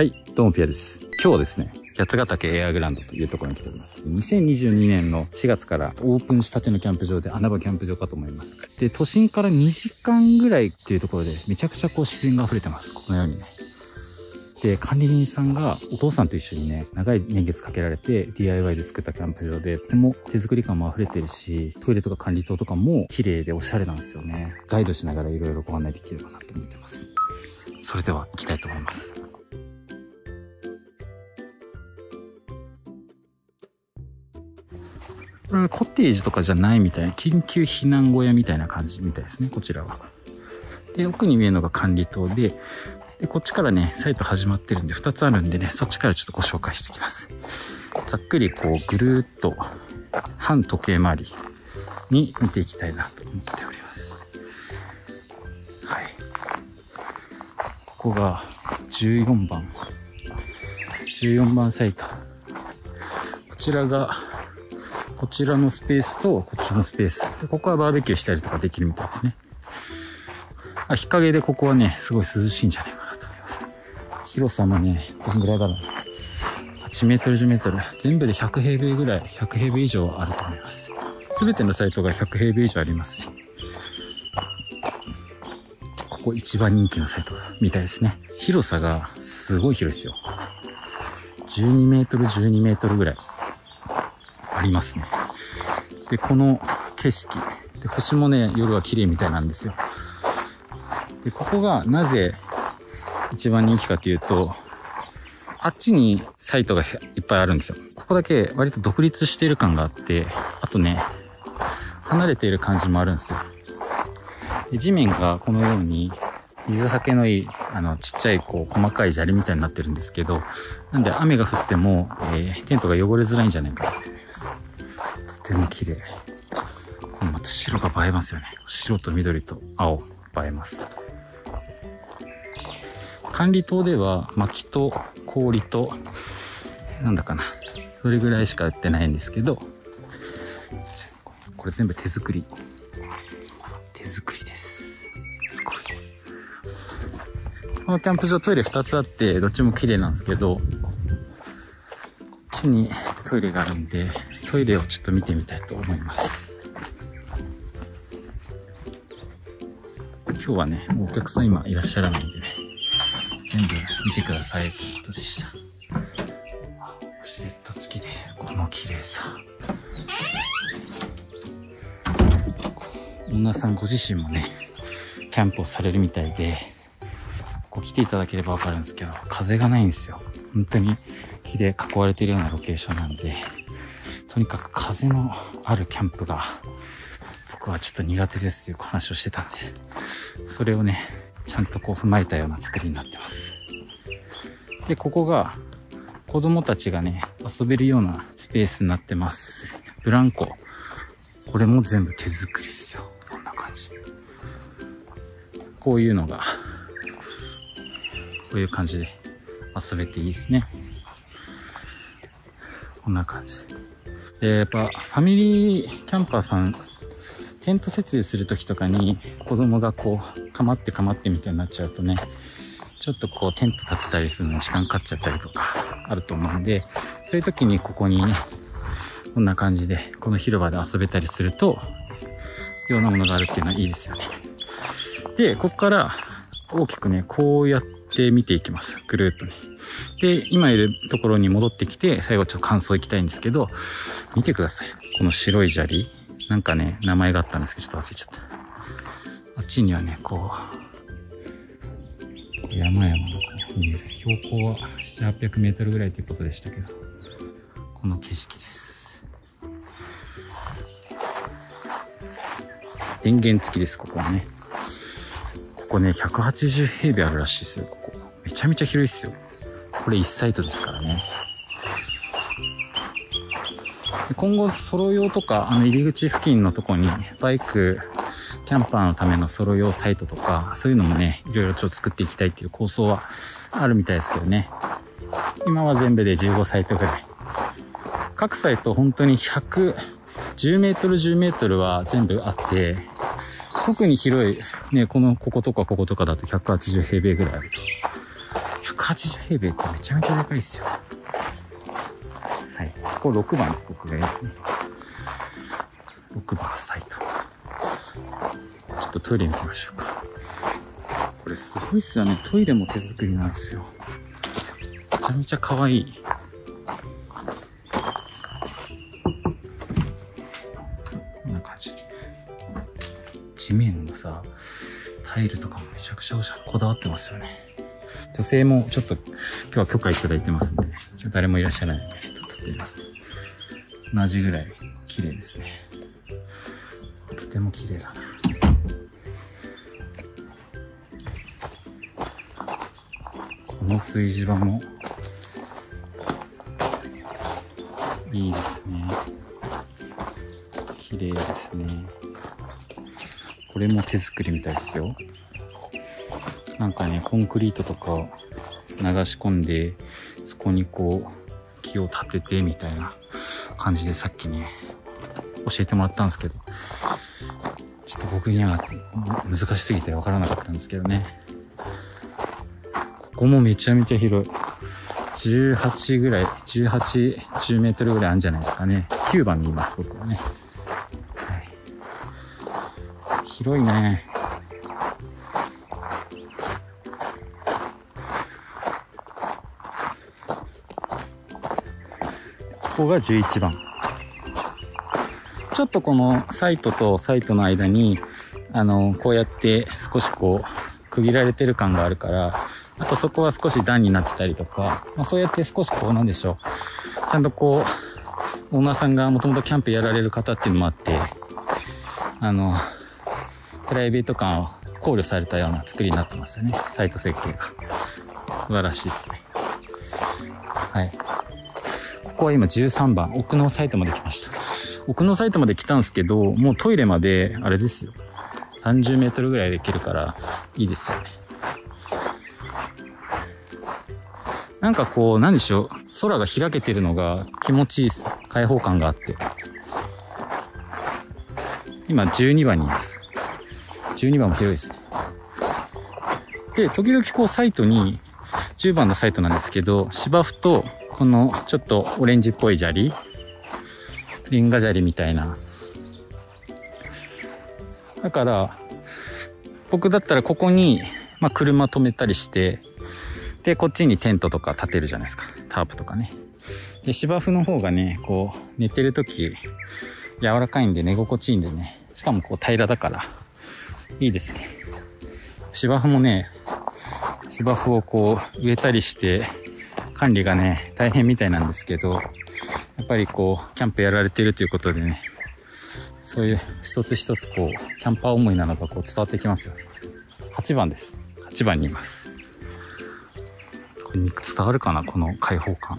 はい、どうもピアです。今日はですね、八ヶ岳エアグランドというところに来ております。2022年の4月からオープンしたてのキャンプ場で穴場キャンプ場かと思います。で、都心から2時間ぐらいっていうところでめちゃくちゃこう自然が溢れてます。このようにね。で、管理人さんがお父さんと一緒にね、長い年月かけられて DIY で作ったキャンプ場で、とても手作り感も溢れてるし、トイレとか管理棟とかも綺麗でおしゃれなんですよね。ガイドしながら色々ご案内できればなと思ってます。それでは行きたいと思います。これコテージとかじゃないみたいな、緊急避難小屋みたいな感じみたいですね、こちらは。で、奥に見えるのが管理棟で、で、こっちからね、サイト始まってるんで、2つあるんでね、そっちからちょっとご紹介していきます。ざっくりこう、ぐるーっと、半時計回りに見ていきたいなと思っております。はい。ここが14番。14番サイト。こちらがこちらのスペースと、こっちのスペース。で、ここはバーベキューしたりとかできるみたいですね。あ、日陰でここはね、すごい涼しいんじゃないかなと思います。広さもね、どんぐらいだろう。8メートル、10メートル。全部で100平米ぐらい、100平米以上あると思います。すべてのサイトが100平米以上ありますし。ここ一番人気のサイトみたいですね。広さがすごい広いですよ。12メートル、12メートルぐらい。ありますね。で、この景色。で、星もね、夜は綺麗みたいなんですよ。で、ここがなぜ一番人気かというと、あっちにサイトがいっぱいあるんですよ。ここだけ割と独立している感があって、あとね、離れている感じもあるんですよ。で地面がこのように水はけのいい、あの、ちっちゃい、こう、細かい砂利みたいになってるんですけど、なんで雨が降っても、えー、テントが汚れづらいんじゃないかなと思います。とても綺麗。このまた白が映えますよね。白と緑と青、映えます。管理棟では、薪と氷と、なんだかな。それぐらいしか売ってないんですけど、これ全部手作り。手作りですすごい。このキャンプ場トイレ2つあって、どっちも綺麗なんですけど、こっちにトイレがあるんで、トイレをちょっと見てみたいと思います。今日はね、お客さん今いらっしゃらないんでね、全部見てくださいということでした。シレット付きで、この綺麗さ。女さんご自身もね、キャンプをされるみたいで、ここ来ていただければわかるんですけど、風がないんですよ。本当に木で囲われているようなロケーションなんで、とにかく風のあるキャンプが、僕はちょっと苦手ですという話をしてたんで、それをね、ちゃんとこう踏まえたような作りになってます。で、ここが子供たちがね、遊べるようなスペースになってます。ブランコ。これも全部手作りですよ。こんな感じ。こういうのがこういう感じで遊べていいですね。こんな感じ。で、やっぱファミリーキャンパーさん、テント設営する時とかに子供がこう、かまってかまってみたいになっちゃうとね、ちょっとこうテント立てたりするのに時間かかっちゃったりとかあると思うんで、そういう時にここにね、こんな感じで、この広場で遊べたりすると、ようなものがあるっていうのはいいですよね。で、ここから大きくね、こうやってって見ていきます。ぐるっとね。で、今いるところに戻ってきて、最後ちょっと感想いきたいんですけど、見てください。この白い砂利。なんかね、名前があったんですけど、ちょっと忘れちゃった。あっちにはね、こう、山々の見える。標高は7、800メートルぐらいということでしたけど、この景色です。電源付きです、ここはね。ここね、180平米あるらしいですよ、こ。ちゃめちゃ広いっすよ。これ1サイトですからね。今後、ソロ用とか、あの入り口付近のとこに、バイク、キャンパーのためのソロ用サイトとか、そういうのもね、いろいろちょっと作っていきたいっていう構想はあるみたいですけどね。今は全部で15サイトぐらい。各サイト本当に110メートル10メートルは全部あって、特に広い、ね、この、こことかこことかだと180平米ぐらいあると。80平米ってめちゃめちゃでかいですよ。はい。ここ6番です、僕がやるね。6番サイト。ちょっとトイレ見てみましょうか。これすごいっすよね。トイレも手作りなんですよ。めちゃめちゃ可愛い。こんな感じで。地面のさ、タイルとかもめちゃくちゃこだわってますよね。女性もちょっと今日は許可いただいてますんで、誰もいらっしゃらないので、撮ってみますね。同じぐらい綺麗ですね。とても綺麗だな。この炊事場もいいですね。綺麗ですね。これも手作りみたいですよ。なんかね、コンクリートとか流し込んで、そこにこう、木を立ててみたいな感じでさっきね、教えてもらったんですけど、ちょっと僕には難しすぎてわからなかったんですけどね。ここもめちゃめちゃ広い。18ぐらい、18、10メートルぐらいあるんじゃないですかね。9番にいます、僕はね。はい、広いね。ここが11番。ちょっとこのサイトとサイトの間に、あの、こうやって少しこう、区切られてる感があるから、あとそこは少し段になってたりとか、まあ、そうやって少しこうなんでしょう。ちゃんとこう、オーナーさんがもともとキャンプやられる方っていうのもあって、あの、プライベート感を考慮されたような作りになってますよね。サイト設計が。素晴らしいですね。はい。ここは今13番、奥のサイトまで来ました。奥のサイトまで来たんですけど、もうトイレまで、あれですよ。30メートルぐらいで行けるから、いいですよね。なんかこう、なんでしょう。空が開けてるのが気持ちいいです。開放感があって。今12番にいます。12番も広いですね。で、時々こうサイトに、10番のサイトなんですけど、芝生とこのちょっとオレンジっぽい砂利、レンガ砂利みたいな。だから、僕だったらここに、まあ、車止めたりして、で、こっちにテントとか立てるじゃないですか。タープとかね。で、芝生の方がね、こう、寝てる時、柔らかいんで寝心地いいんでね。しかもこう平らだから、いいですね。芝生もね、芝生をこう植えたりして、管理がね、大変みたいなんですけど、やっぱりこう、キャンプやられてるということでね、そういう一つ一つこう、キャンパー思いなのがこう伝わってきますよ。8番です。8番にいます。これに伝わるかな？この開放感。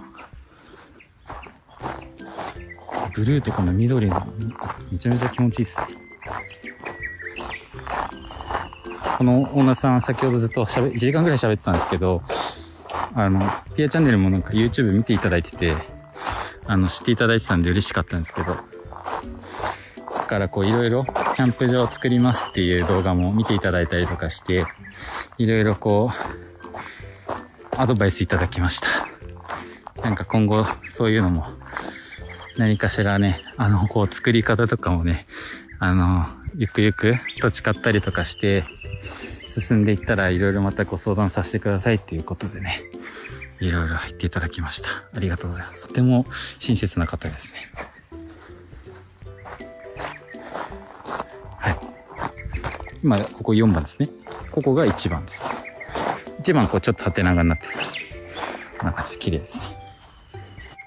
ブルーとかの緑のめちゃめちゃ気持ちいいっすね。このオーナーさん先ほどずっと喋、1時間ぐらい喋ってたんですけど、あの、ピアチャンネルもなんか YouTube 見ていただいてて、あの、知っていただいてたんで嬉しかったんですけど、だからこういろいろキャンプ場を作りますっていう動画も見ていただいたりとかして、いろいろこう、アドバイスいただきました。なんか今後そういうのも何かしらね、あの、こう作り方とかもね、あの、ゆくゆく土地買ったりとかして進んでいったらいろいろまたご相談させてくださいっていうことでね、いろいろ入っていただきました。ありがとうございます。とても親切な方ですね。はい。今、ここ4番ですね。ここが1番です。1番こうちょっと縦長になってる。こんな感じ綺麗ですね。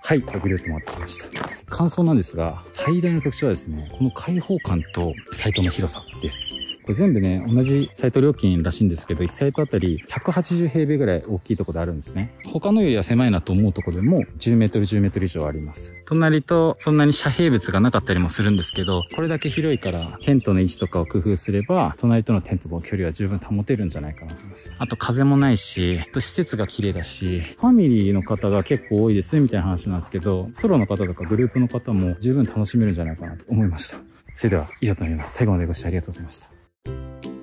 はい、グループ回ってきました。感想なんですが、最大の特徴はですね、この開放感とサイトの広さです。これ全部ね、同じサイト料金らしいんですけど、1サイトあたり180平米ぐらい大きいところであるんですね。他のよりは狭いなと思うところでも10メートル10メートル以上あります。隣とそんなに遮蔽物がなかったりもするんですけど、これだけ広いからテントの位置とかを工夫すれば、隣とのテントの距離は十分保てるんじゃないかなと思います。あと風もないし、施設が綺麗だし、ファミリーの方が結構多いですみたいな話なんですけど、ソロの方とかグループの方も十分楽しめるんじゃないかなと思いました。それでは以上となります。最後までご視聴ありがとうございました。Thank you